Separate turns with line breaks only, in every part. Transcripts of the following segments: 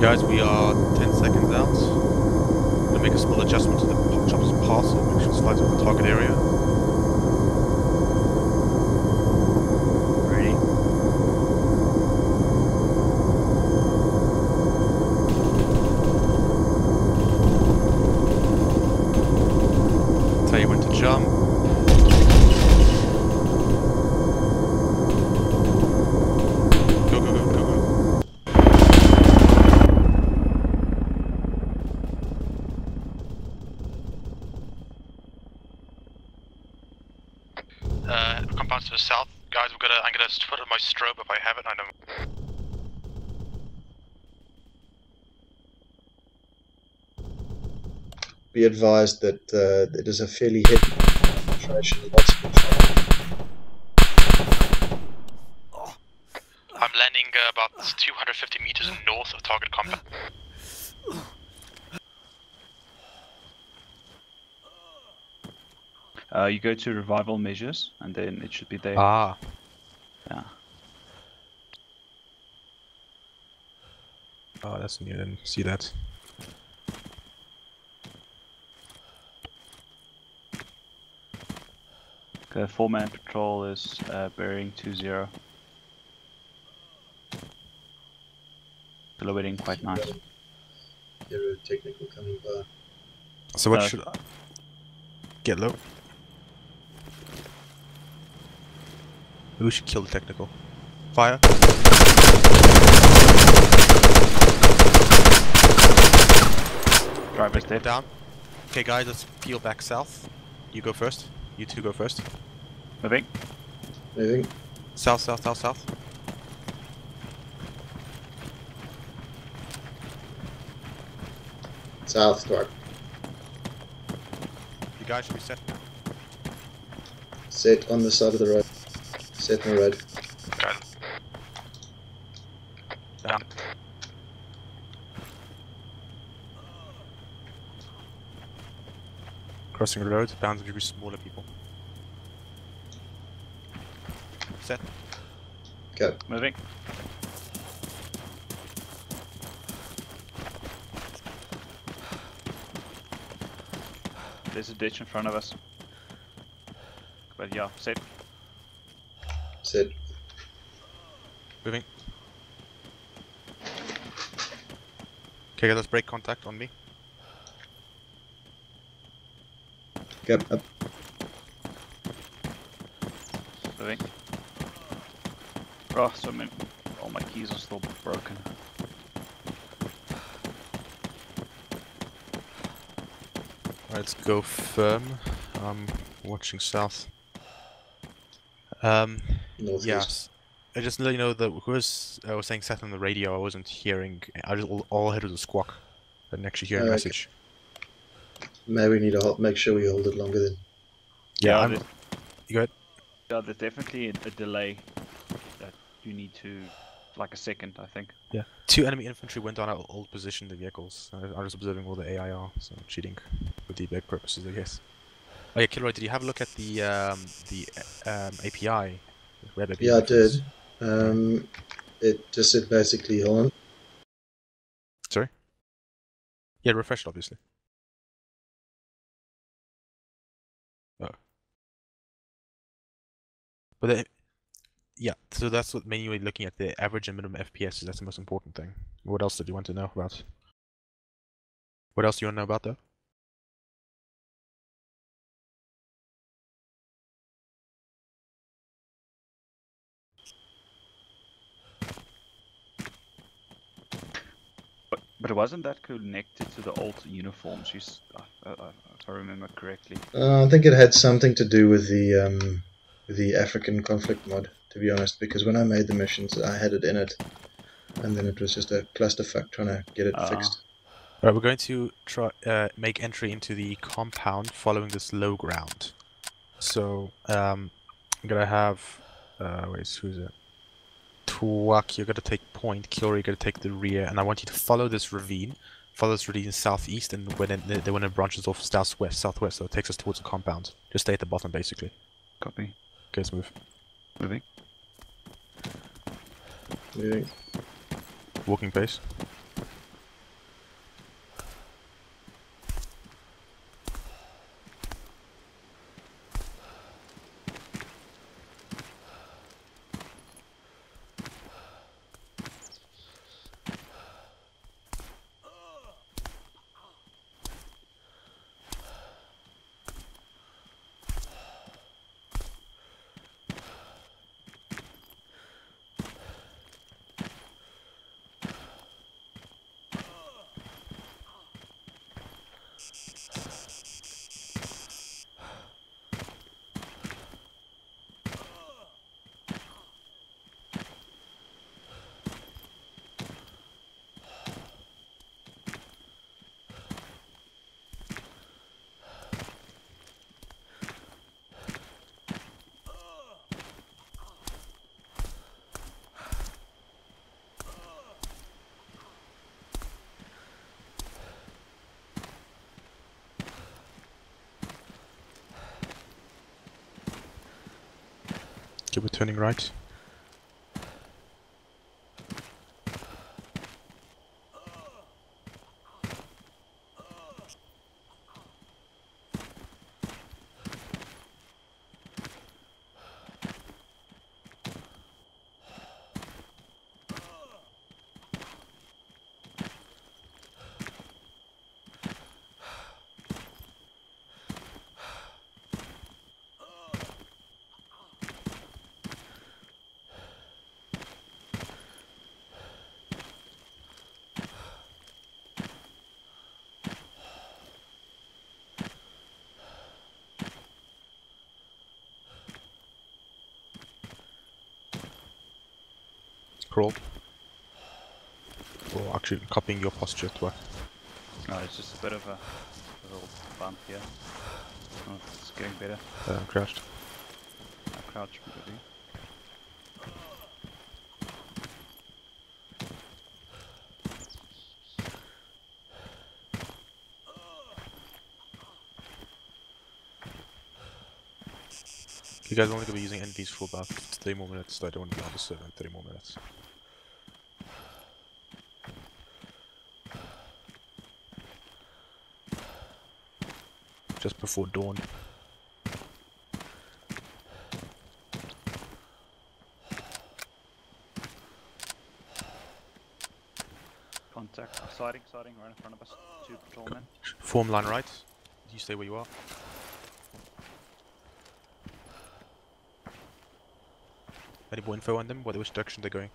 Guys, we are 10 seconds out. I'm going to make a small adjustment to the pop chopper's path so make sure it slides over the target area. Gonna, I'm gonna put on my strobe if I have it. I know.
Be advised that uh, it is a fairly heavy concentration of hotspot.
I'm landing uh, about 250 meters north of target compound.
Uh, you go to revival measures, and then it should be there.
Ah.
Yeah.
Oh, that's new. I didn't see that.
Okay, four-man patrol is uh, bearing 2-0. Silhouetting quite nice.
Hero technical coming by.
So what
Uh,
should I get low? We should kill the technical. Fire.
Driver's dead.
Down. Okay, guys, let's peel back south. You go first. You two go first.
Moving.
Moving.
South, south, south, south.
South, Clark.
You guys should be set.
Set on the side of the road. Set on the road.
Down. Crossing the road, bound to be smaller people. Set.
Okay.
Moving. There's a ditch in front of us. But yeah, safe.
Set.
Moving. Okay, guys, let's break contact on me.
Okay. Up.
Moving. Oh, so many. All my keys are still broken.
Let's go firm. I'm watching south. Um,
Northeast.
yes. I just let you know that who was I was saying set on the radio. I wasn't hearing. I just all, all I heard was a squawk. I didn't actually hear a
okay.
message.
Maybe we need to hold, make sure we hold it longer then.
Yeah,
Yeah,
I'm, you go ahead.
Yeah, there's definitely a, a delay that you need to, like a second, I think.
Yeah. Two enemy infantry went on our old position, the vehicles. I, I was observing all the AIR, so cheating for debug purposes, I guess. Oh yeah, Kilroy, did you have a look at the um, the um, API? Web API
Yeah, I did. Um, it just said basically, hold on.
Sorry. Yeah, refreshed, obviously. Oh. But the, yeah, so that's what mainly we're looking at the average and minimum FPS. That's the most important thing. What else did you want to know about? What else do you want to know about though?
But, but wasn't that connected to the old uniforms? You, uh, uh, uh, if I remember correctly.
Uh, I think it had something to do with the um, the African conflict mod, to be honest, because when I made the missions, I had it in it, and then it was just a clusterfuck trying to get it
Ah.
fixed.
Right, we're going to try uh, make entry into the compound following this low ground. So um, I'm gonna have uh, wait, who's it? Twak, you're gonna take point. Kilroy, you're gonna take the rear, and I want you to follow this ravine. Follow this ravine southeast, and when it, then when it branches off southwest, southwest, so it takes us towards the compound. Just stay at the bottom, basically.
Copy.
Okay, let's move.
Moving.
Moving.
Walking pace. Okay, we're turning right. Crawl. Or actually copying your posture to work.
No, it's just a bit of a, a little bump here. Oh, it's getting better.
Uh, crouched.
I crouch maybe.
Guys are only gonna be using NVs for about 30 more minutes, so I don't want to be on the server in 30 more minutes. Just before dawn.
Contact. Sighting, sighting right in front of us. Two patrolmen.
Form line right. You stay where you are. Any more info on them? What which direction they're going?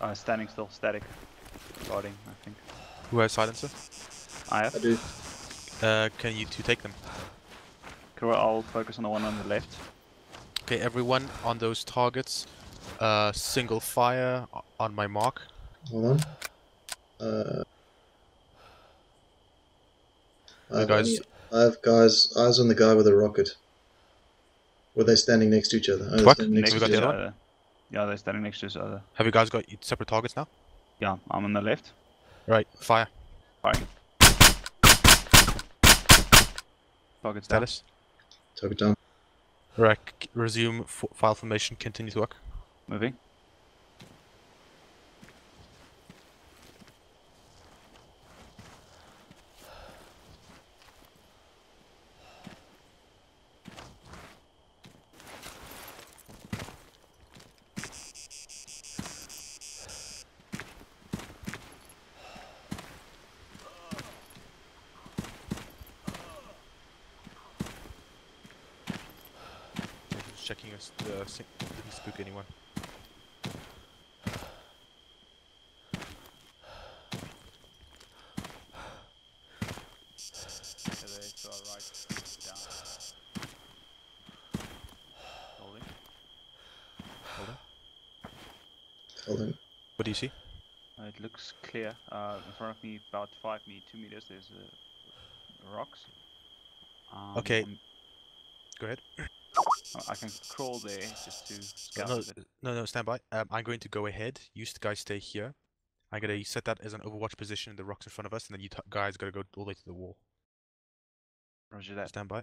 Uh, standing still, static. Guarding, I think.
Who has silencer?
I
I
have.
do.
Uh, can you two take them?
Cool, I'll focus on the one on the left.
Okay, everyone on those targets, uh, single fire on my mark.
Hold on. Uh, I have,
guys-
only- I have guys eyes on the guy with a rocket. Were they standing next to each other? Oh, they're
Fuck,
standing
Next
next to each
the
other.
Other
other. Yeah, they're standing next to each other.
Have you guys got separate targets now?
Yeah, I'm on the left.
Right, fire.
Firing. Target's down.
Status.
Took it down.
Right, resume f- file formation, continue to work.
Moving.
Just checking us the sync didn't spook anyone.
Holding.
Hold on.
Hold on.
What do you see?
Uh, it looks clear. Uh, in front of me, about five me, two meters. There's uh, rocks. Um,
Okay. Go ahead.
Uh, I can crawl there just to scout
No,
a
no, no, stand by. Um, I'm going to go ahead. You s- guys stay here. I'm gonna set that as an overwatch position in the rocks in front of us, and then you t- guys gotta go all the way to the wall.
Roger that.
Stand by.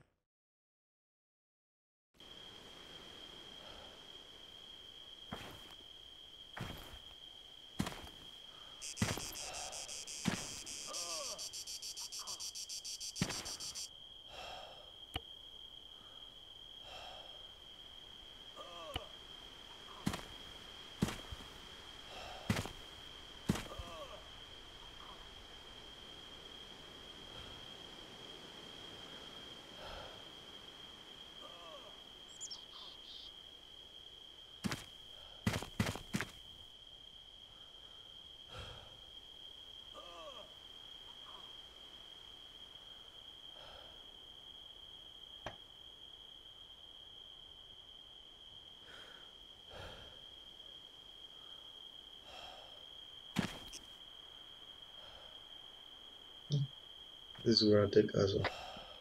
This is where dead guys are.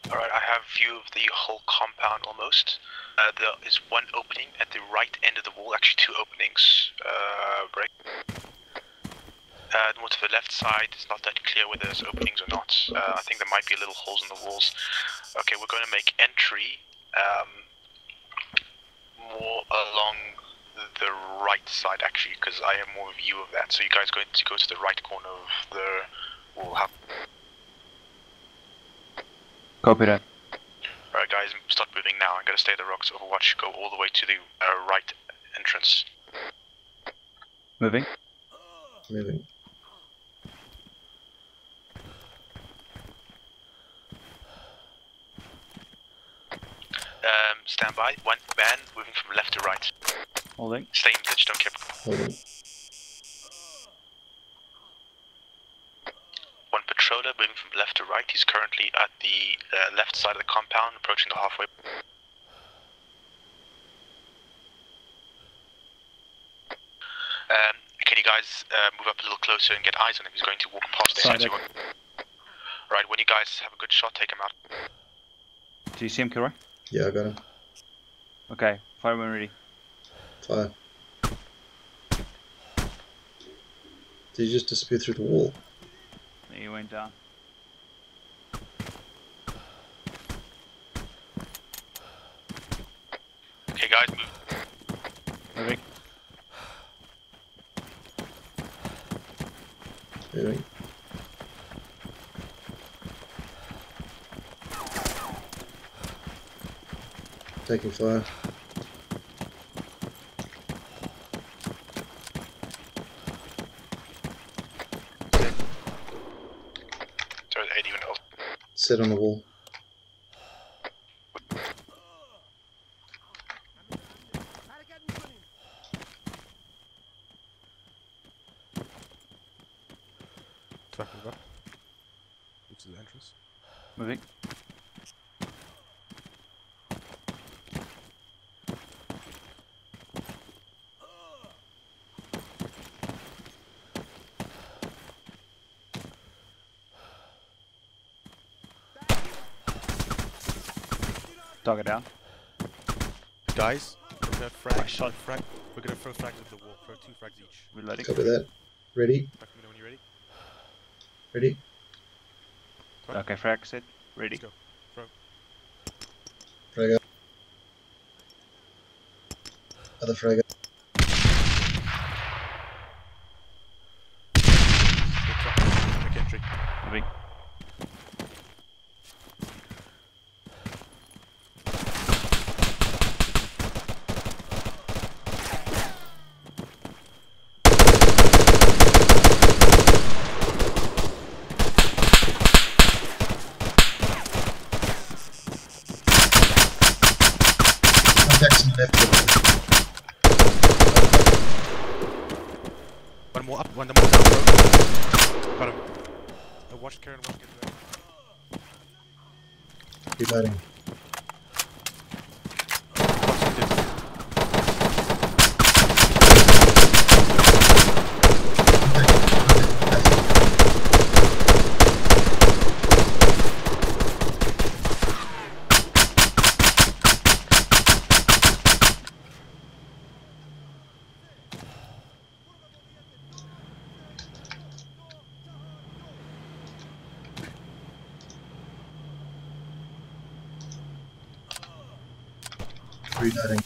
Alright, I have view of the whole compound almost. Uh, there is one opening at the right end of the wall, actually two openings. Uh, break. Uh, more to the left side, it's not that clear whether there's openings or not. Uh, I think there might be little holes in the walls. Okay, we're going to make entry um, more along
the right side actually, because I have more view of that. So you guys going to go to the right corner of the wall. How-
Copy that.
Alright, guys, start moving now. I'm gonna stay at the rocks. Overwatch, go all the way to the uh, right entrance.
Moving.
Moving.
Um, stand by. One man moving from left to right.
Holding.
Stay in pitch, don't keep.
Holding.
One moving from left to right. He's currently at the uh, left side of the compound, approaching the halfway. Um, can you guys uh, move up a little closer and get eyes on him? He's going to walk past the
Side.
Right, when you guys have a good shot, take him out.
Do you see him, Kilroy?
Yeah, I got him.
Okay. Fire when ready.
Fire. Did you just disappear through the wall?
He went down.
Okay, guys, move.
Moving.
Moving. Taking fire.
Sorry, Eddie went off.
Sit on the wall.
Track move up. Move to the entrance.
Moving. Target down.
Guys, we're gonna frag.
Nice shot.
frag. We're gonna throw frags at the wall. Throw two frags each.
Reloading.
Copy that. Ready?
Back to me when you're ready.
Ready?
Okay, frag set. Ready.
Let's go. Throw.
Frag out. Other frag out.
Good truck. Make entry.
Moving.
Contacts on the left.
One more up, one more down. Bro. Got him. Uh, watch Karen, watch Karen.
Reloading.
Watch
Reloading.